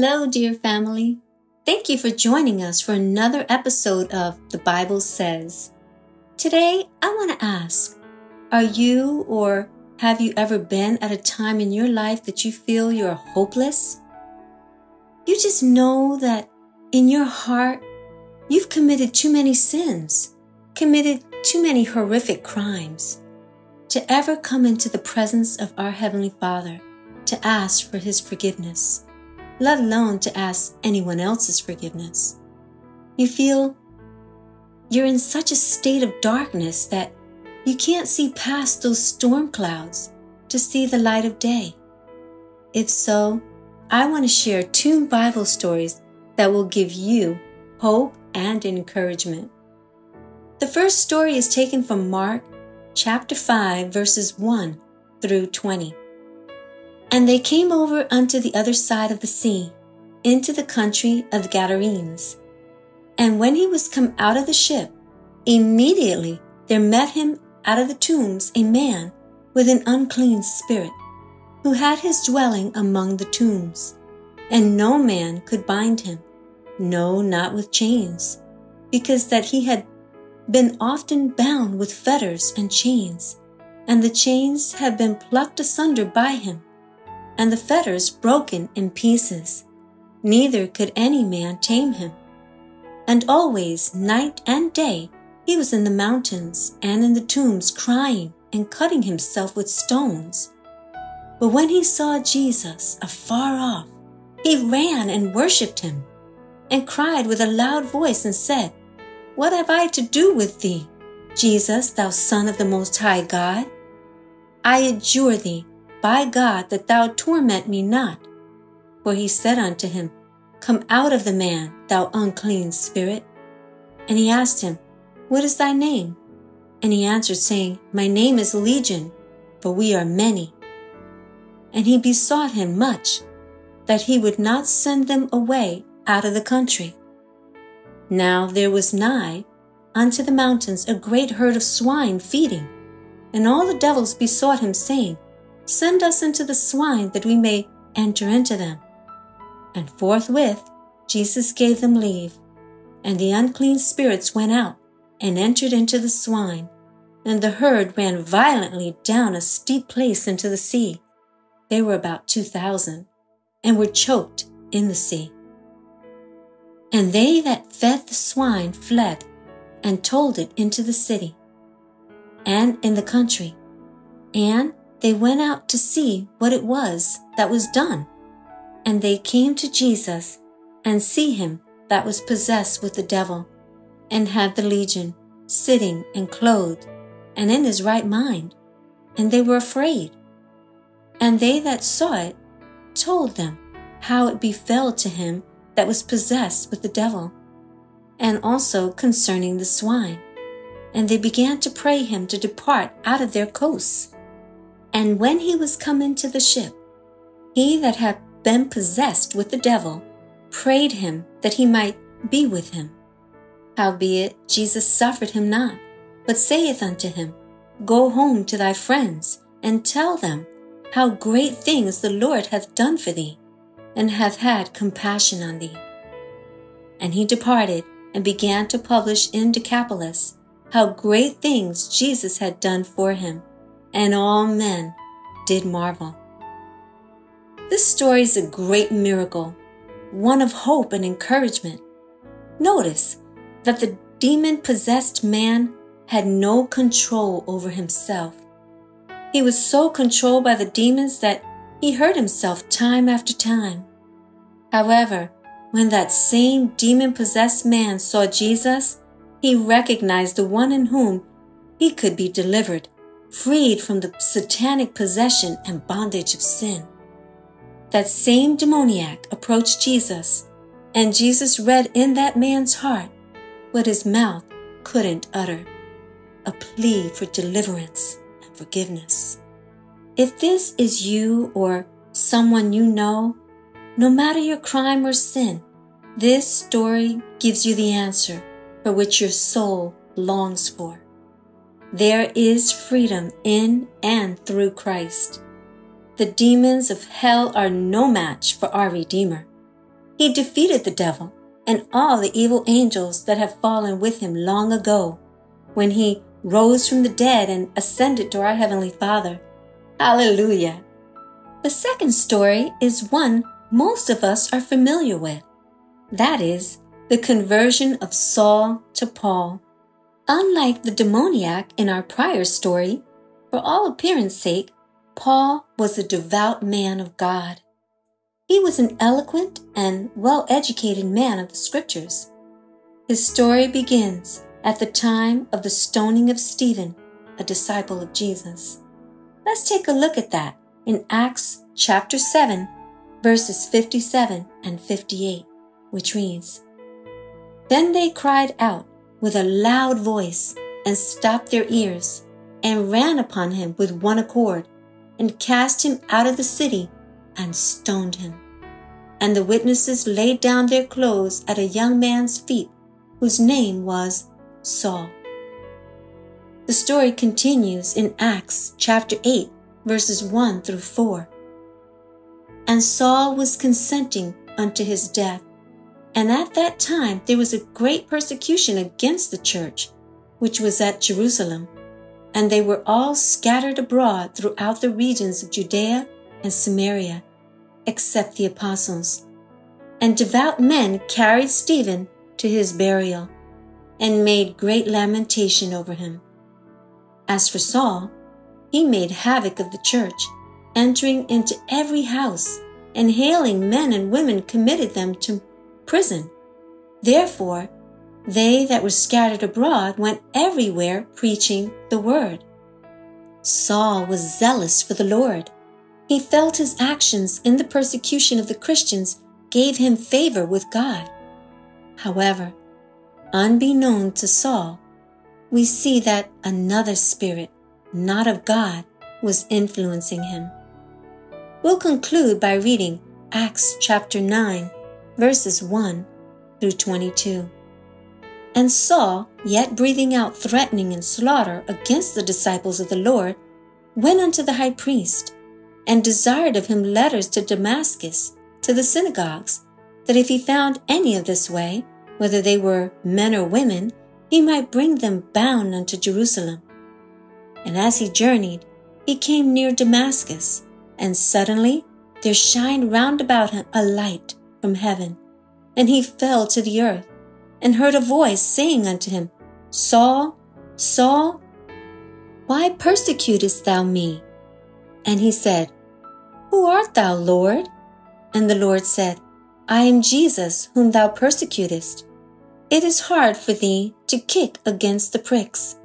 Hello, dear family. Thank you for joining us for another episode of The Bible Says. Today, I want to ask Are you or have you ever been at a time in your life that you feel you're hopeless? You just know that in your heart, you've committed too many sins, committed too many horrific crimes to ever come into the presence of our Heavenly Father to ask for His forgiveness let alone to ask anyone else's forgiveness. You feel you're in such a state of darkness that you can't see past those storm clouds to see the light of day. If so, I want to share two Bible stories that will give you hope and encouragement. The first story is taken from Mark chapter 5 verses 1 through 20. And they came over unto the other side of the sea, into the country of the Gadarenes. And when he was come out of the ship, immediately there met him out of the tombs a man with an unclean spirit, who had his dwelling among the tombs. And no man could bind him, no, not with chains, because that he had been often bound with fetters and chains, and the chains had been plucked asunder by him and the fetters broken in pieces. Neither could any man tame him. And always, night and day, he was in the mountains and in the tombs crying and cutting himself with stones. But when he saw Jesus afar off, he ran and worshipped him, and cried with a loud voice and said, What have I to do with thee, Jesus, thou Son of the Most High God? I adjure thee, by God that thou torment me not. For he said unto him, Come out of the man, thou unclean spirit. And he asked him, What is thy name? And he answered, saying, My name is Legion, for we are many. And he besought him much that he would not send them away out of the country. Now there was nigh unto the mountains a great herd of swine feeding, and all the devils besought him, saying, Send us into the swine that we may enter into them. And forthwith Jesus gave them leave. And the unclean spirits went out and entered into the swine. And the herd ran violently down a steep place into the sea. They were about two thousand, and were choked in the sea. And they that fed the swine fled, and told it into the city, and in the country, and they went out to see what it was that was done. And they came to Jesus and see him that was possessed with the devil, and had the legion, sitting and clothed, and in his right mind. And they were afraid. And they that saw it told them how it befell to him that was possessed with the devil, and also concerning the swine. And they began to pray him to depart out of their coasts. And when he was come into the ship, he that had been possessed with the devil prayed him that he might be with him. Howbeit Jesus suffered him not, but saith unto him, Go home to thy friends, and tell them how great things the Lord hath done for thee, and hath had compassion on thee. And he departed, and began to publish in Decapolis how great things Jesus had done for him and all men did marvel. This story is a great miracle, one of hope and encouragement. Notice that the demon possessed man had no control over himself. He was so controlled by the demons that he hurt himself time after time. However, when that same demon possessed man saw Jesus, he recognized the one in whom he could be delivered freed from the satanic possession and bondage of sin. That same demoniac approached Jesus, and Jesus read in that man's heart what his mouth couldn't utter a plea for deliverance and forgiveness. If this is you or someone you know, no matter your crime or sin, this story gives you the answer for which your soul longs for. There is freedom in and through Christ. The demons of hell are no match for our Redeemer. He defeated the devil and all the evil angels that have fallen with him long ago when he rose from the dead and ascended to our Heavenly Father. Hallelujah. The second story is one most of us are familiar with. That is, the conversion of Saul to Paul. Unlike the demoniac in our prior story, for all appearance sake, Paul was a devout man of God. He was an eloquent and well educated man of the scriptures. His story begins at the time of the stoning of Stephen, a disciple of Jesus. Let's take a look at that in Acts chapter 7, verses 57 and 58, which reads Then they cried out with a loud voice and stopped their ears and ran upon him with one accord and cast him out of the city and stoned him. And the witnesses laid down their clothes at a young man's feet whose name was Saul. The story continues in Acts chapter 8, verses 1 through 4. And Saul was consenting unto his death. And at that time there was a great persecution against the church, which was at Jerusalem. And they were all scattered abroad throughout the regions of Judea and Samaria, except the apostles. And devout men carried Stephen to his burial, and made great lamentation over him. As for Saul, he made havoc of the church entering into every house, and hailing men and women committed them to prison. Therefore, they that were scattered abroad went everywhere preaching the word. Saul was zealous for the Lord. He felt his actions in the persecution of the Christians gave him favor with God. However, unbeknown to Saul, we see that another spirit, not of God, was influencing him. We'll conclude by reading Acts chapter 9, verses 1 through 22. And Saul, yet breathing out threatening and slaughter against the disciples of the Lord, went unto the high priest, and desired of him letters to Damascus, to the synagogues, that if he found any of this way, whether they were men or women, he might bring them bound unto Jerusalem. And as he journeyed, he came near Damascus, and suddenly there shined round about him a light from heaven. And he fell to the earth, and heard a voice saying unto him, Saul, Saul, why persecutest thou me? And he said, Who art thou, Lord? And the Lord said, I am Jesus, whom thou persecutest. It is hard for thee to kick against the pricks.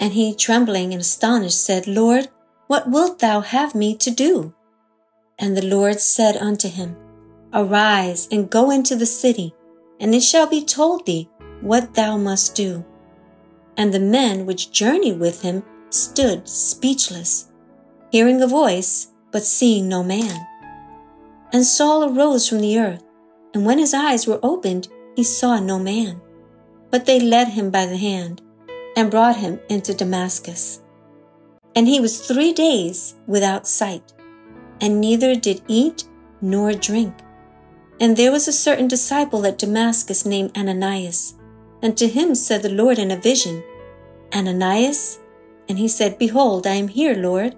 And he, trembling and astonished, said, Lord, what wilt thou have me to do? And the Lord said unto him, Arise and go into the city, and it shall be told thee what thou must do. And the men which journeyed with him stood speechless, hearing a voice, but seeing no man. And Saul arose from the earth, and when his eyes were opened, he saw no man. But they led him by the hand, and brought him into Damascus. And he was three days without sight, and neither did eat nor drink. And there was a certain disciple at Damascus named Ananias. And to him said the Lord in a vision, Ananias? And he said, Behold, I am here, Lord.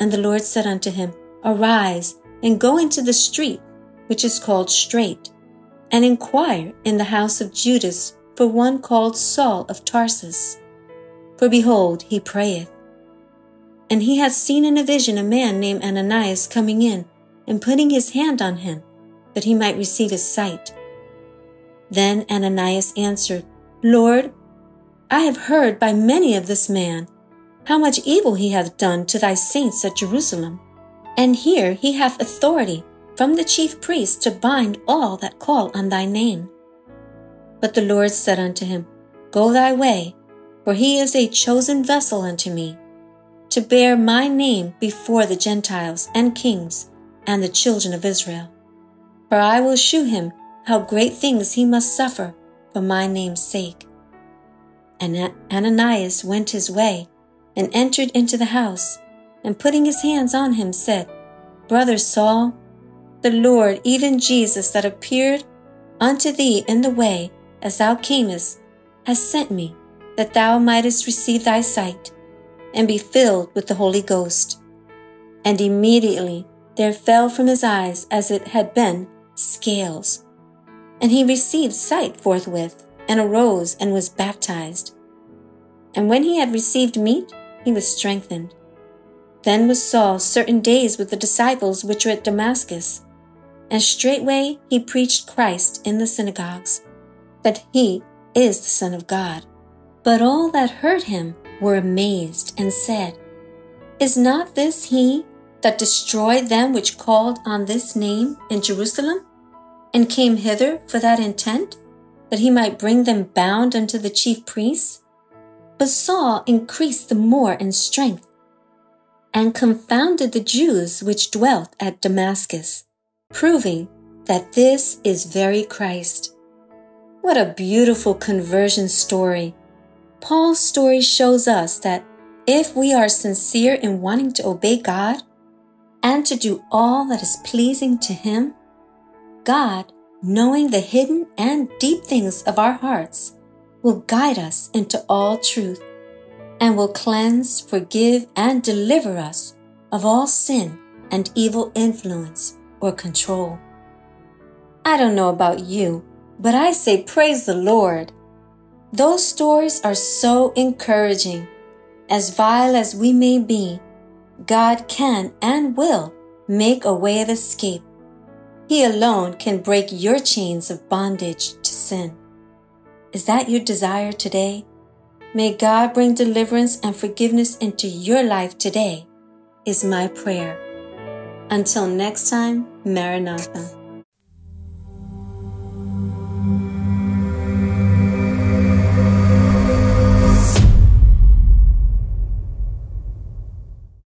And the Lord said unto him, Arise, and go into the street, which is called Straight, and inquire in the house of Judas for one called Saul of Tarsus. For behold, he prayeth. And he hath seen in a vision a man named Ananias coming in, and putting his hand on him, that he might receive his sight. Then Ananias answered, Lord, I have heard by many of this man how much evil he hath done to thy saints at Jerusalem. And here he hath authority from the chief priests to bind all that call on thy name. But the Lord said unto him, Go thy way, for he is a chosen vessel unto me, to bear my name before the Gentiles and kings and the children of Israel. For I will shew him how great things he must suffer for my name's sake. And Ananias went his way and entered into the house, and putting his hands on him, said, Brother Saul, the Lord, even Jesus, that appeared unto thee in the way as thou camest, has sent me, that thou mightest receive thy sight, and be filled with the Holy Ghost. And immediately there fell from his eyes as it had been scales. And he received sight forthwith, and arose and was baptized. And when he had received meat, he was strengthened. Then was Saul certain days with the disciples which were at Damascus. And straightway he preached Christ in the synagogues, that he is the Son of God. But all that heard him were amazed and said, Is not this he that destroyed them which called on this name in Jerusalem, and came hither for that intent, that he might bring them bound unto the chief priests? But Saul increased the more in strength, and confounded the Jews which dwelt at Damascus, proving that this is very Christ. What a beautiful conversion story! Paul's story shows us that if we are sincere in wanting to obey God and to do all that is pleasing to Him, God, knowing the hidden and deep things of our hearts, will guide us into all truth and will cleanse, forgive, and deliver us of all sin and evil influence or control. I don't know about you, but I say praise the Lord. Those stories are so encouraging. As vile as we may be, God can and will make a way of escape. He alone can break your chains of bondage to sin. Is that your desire today? May God bring deliverance and forgiveness into your life today, is my prayer. Until next time, Maranatha.